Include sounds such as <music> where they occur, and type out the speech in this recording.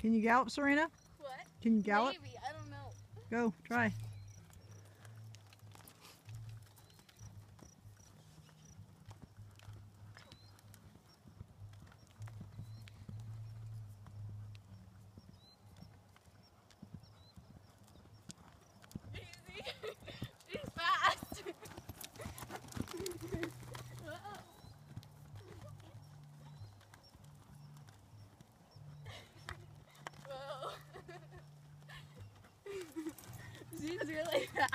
Can you gallop, Serena? What? Can you gallop? Maybe. I don't know. Go, try. Really <laughs> fast.